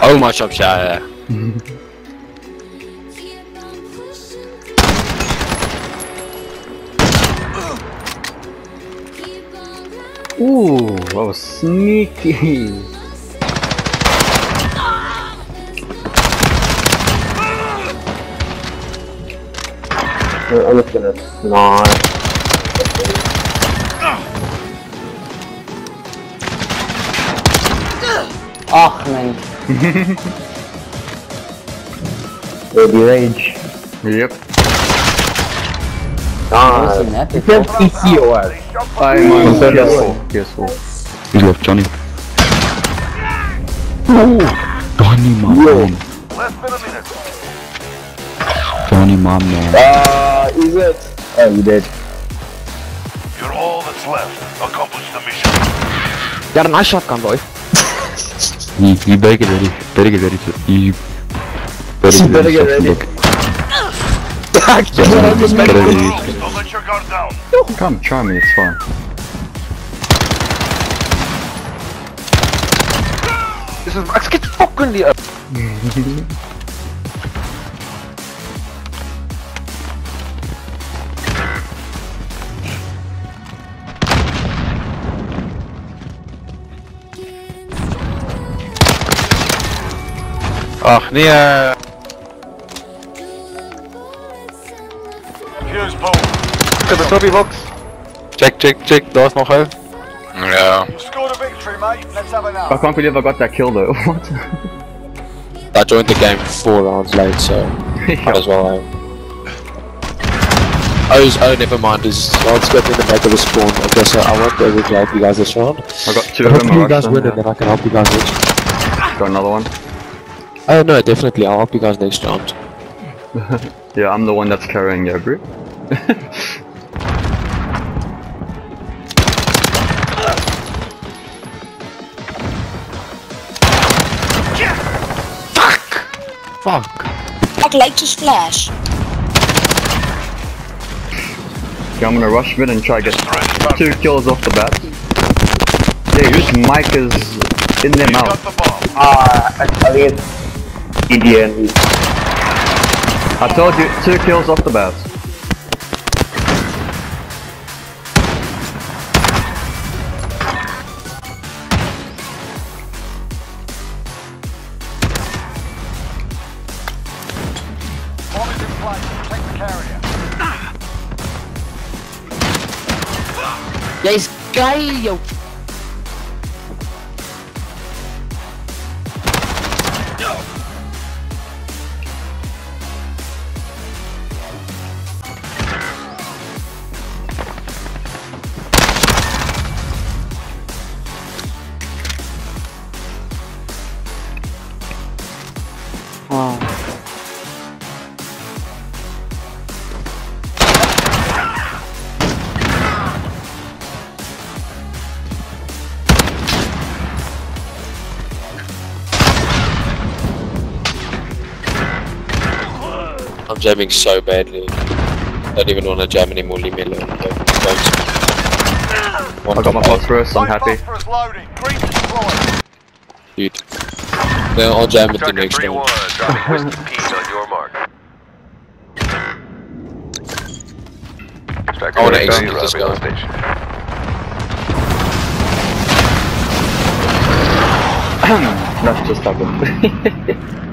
Oh my shop shot. Ooh, that was sneaky. I'm just gonna snipe. Ach man. Baby rage. Yep. Ah, Listen, that you can't PC or what? I'm on Consider- PS4. PS4. He's left Johnny. Johnny, my man. Johnny, my man. Ah, is it? Oh, you did. You're all that's left. Accomplish the mission. Got a nice shotgun, boy. You, you better get ready. Better get ready to. You better get Better ready. get ready. look. Better ready. Don't let your guard down. Come, try me, it's fine. This is Max. Get fucking the. Ach nee, eh. Fuse pull. Ik heb een trophy box. Check, check, check. Daar is nog een. Ja. You scored a victory, mate. Let's have I can't believe I got that kill though. what? I joined the game four rounds late, so might as well. Uh... Oh, oh, never mind. Is I'll just go in the back of the spawn. Okay, so I won't be able to help you guys this round. I got two But of them. hopefully I you guys win them. and then I can help you guys next. Got another one. Oh no, definitely. I'll help you guys next round. Yeah, I'm the one that's carrying you, bro. Fuck. I'd like to splash. Okay, I'm gonna rush mid and try to get two kills off the bat. Yeah, whose mic is in their You got mouth? the bomb. Ah, I I EDN. I told you, two kills off the bat. Take the carrier. Yo. Wow. I'm jamming so badly. Don't even want to jam anymore. Leave me alone. Don't, don't. I got my top phosphorus, I'm happy. Phosphorus loading. Green deployed. eight, dude. Then I'll jam it the Target next 3-1. round. Dropping Whiskey Pete on your mark. I wanna execute this guy. Station. That just happened.